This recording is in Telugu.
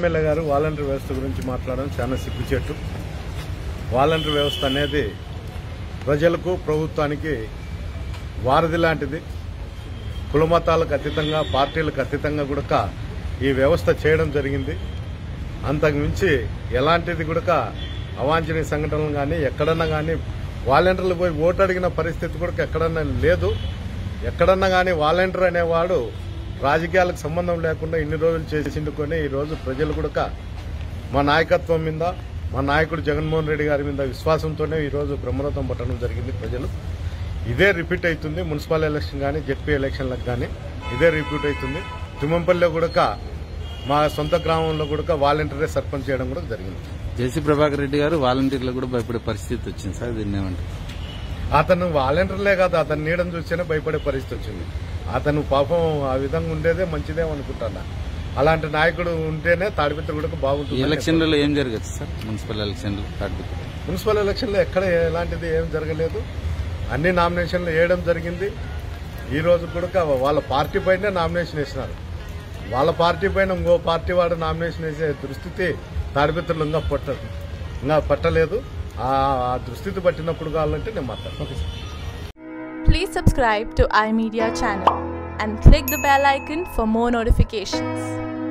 ఎమ్మెల్యే గారు వాలంటీర్ వ్యవస్థ గురించి మాట్లాడడం చాలా సిగ్గుచేటు. వాలంటీర్ వ్యవస్థ అనేది ప్రజలకు ప్రభుత్వానికి వారధి లాంటిది. కులమతాలకు అతీతంగా పార్టీలకు అతీతంగా కూడా ఈ వ్యవస్థ చేయడం జరిగింది. అంతకుమించి ఎలాంటిది కూడా అవాంఛనీయ సంఘటనలు కానీ ఎక్కడన్నా కానీ వాలంటీర్లు పోయి ఓటు అడిగిన పరిస్థితి కూడా ఎక్కడన్నా లేదు. ఎక్కడన్నా కానీ వాలంటీర్ అనేవాడు రాజకీయాలకు సంబంధం లేకుండా ఇన్ని రోజులు చేసిండుకొని ఈ రోజు ప్రజలు కూడా మా నాయకత్వం మీద మా నాయకుడు జగన్మోహన్ రెడ్డి గారి మీద విశ్వాసంతోనే ఈ రోజు బ్రహ్మరథం పట్టడం జరిగింది ప్రజలు. ఇదే రిపీట్ అవుతుంది మున్సిపల్ ఎలక్షన్ కానీ జెడ్పీ ఎలక్షన్లకు కానీ ఇదే రిపీట్ అవుతుంది. తిమ్మంపల్లిలో కూడా మా సొంత గ్రామంలో కూడా వాలంటీరే సర్పంచ్ చేయడం కూడా జరిగింది. జేసీ ప్రభాకర్ రెడ్డి గారు వాలంటీర్లు కూడా భయపడే పరిస్థితి వచ్చింది సార్ దీన్ని ఏమంటారు అతను వాలంటీర్లే కాదు అతను నీడని చూస్తేనే భయపడే పరిస్థితి వచ్చింది. అతను పాపం ఆ విధంగా ఉండేదే మంచిదేమో అనుకుంటాను? అలాంటి నాయకుడు ఉంటేనే తాడిపిత్ర కూడా ఈ బాగుంటుంది ఎలక్షన్లలో ఏం జరగచ్చు సార్? మున్సిపల్ ఎలక్షన్లు తాడిపత్రి మున్సిపల్ ఎలక్షన్లో ఎక్కడ ఎలాంటిది ఏం జరగలేదు. అన్ని నామినేషన్లు వేయడం జరిగింది. ఈ రోజు కూడా వాళ్ళ పార్టీ పైనే నామినేషన్ వేసినారు. వాళ్ళ పార్టీ పైన ఇంకో పార్టీ వాడు నామినేషన్ వేసే దుస్థితి తాడిపిత్రులు ఇంకా పట్ట ఇంకా పట్టలేదు. ఆ ఆ దుస్థితి పట్టినప్పుడు కావాలంటే నేను మాట్లాడతాను. Please subscribe to iMedia channel and click the bell icon for more notifications.